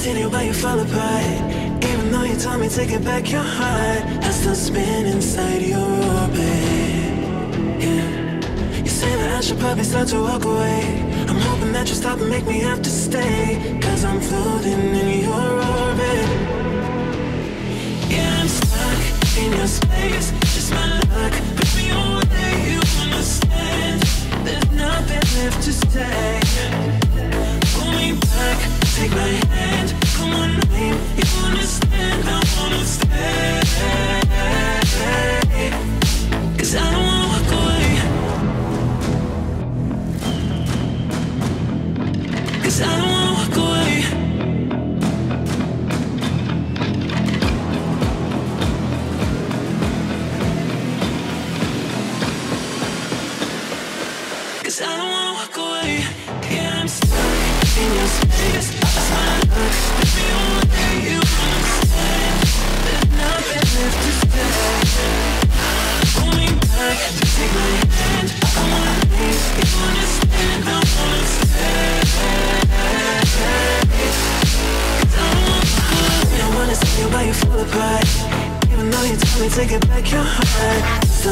seen it while you fall apart Even though you told me to get back your heart I still spin inside your orbit. Yeah. You say that I should probably start to walk away. I'm hoping that you stop and make me have to stay Cause I'm floating in your orbit. Yeah, I'm stuck in your space. Just my luck, put me away, you understand. There's nothing left to say. Pull me back, take my hand someone you understand, I wanna stay.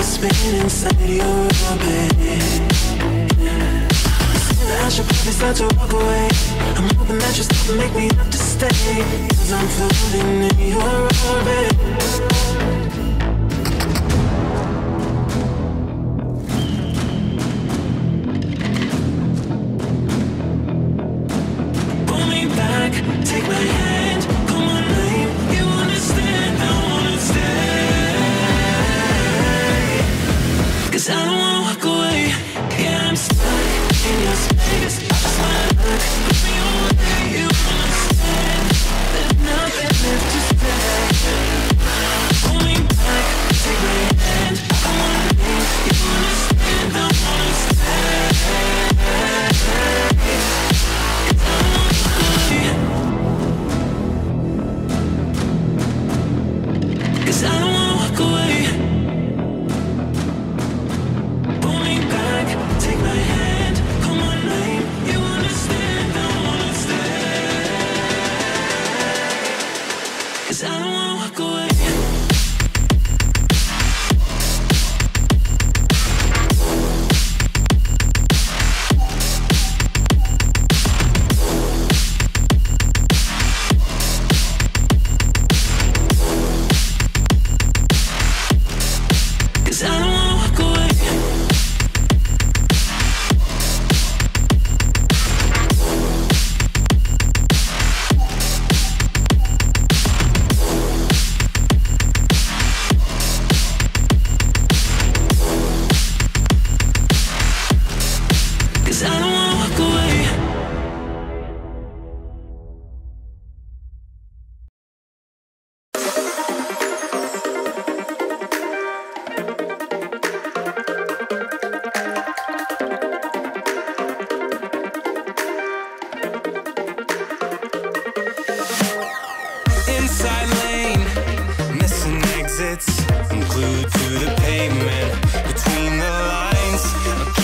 spin inside your orbit. I should probably start to walk away. I'm hoping that you still make me up to stay Cause I'm floating in your orbit. glued to the pavement between the lines.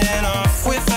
dancing off with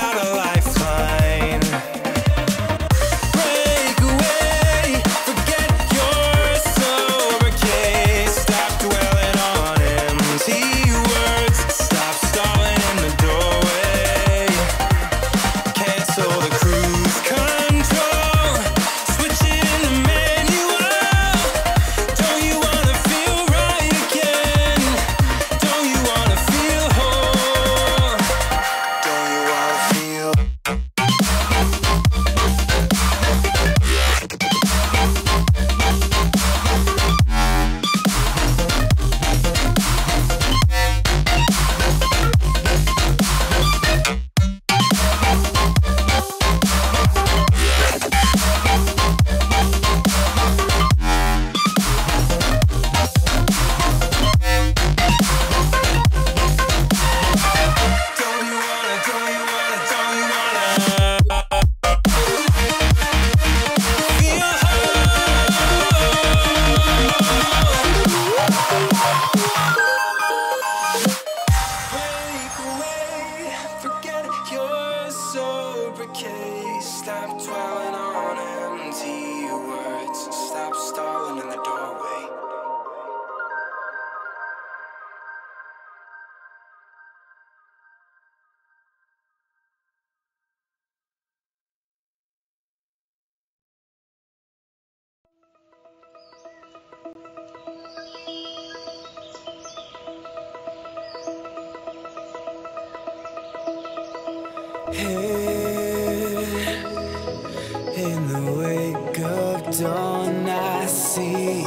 see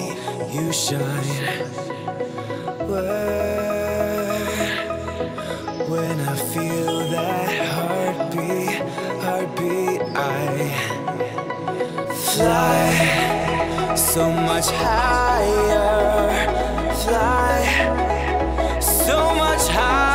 you shine. But when I feel that heartbeat, heartbeat, I fly so much higher. Fly so much higher.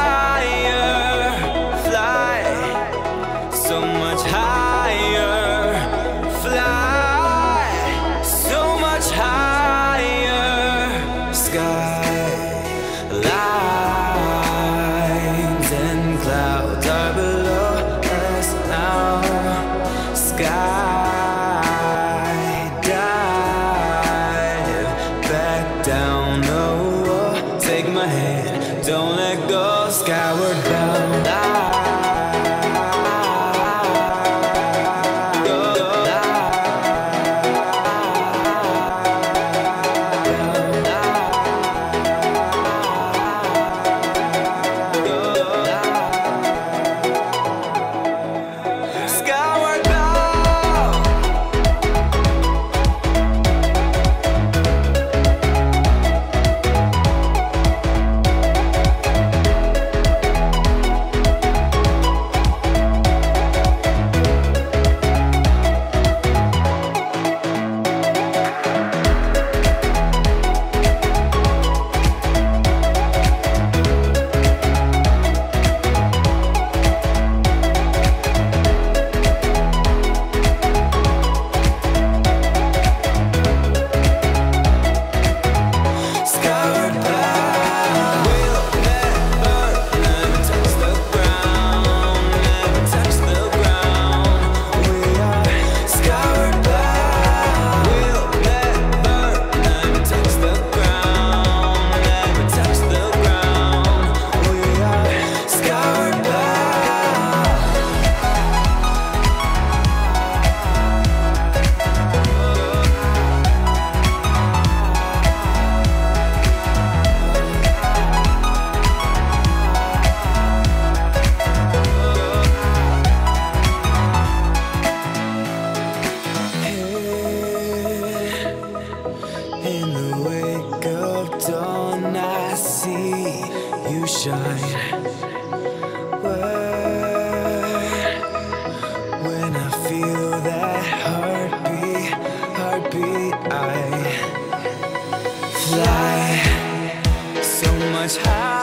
how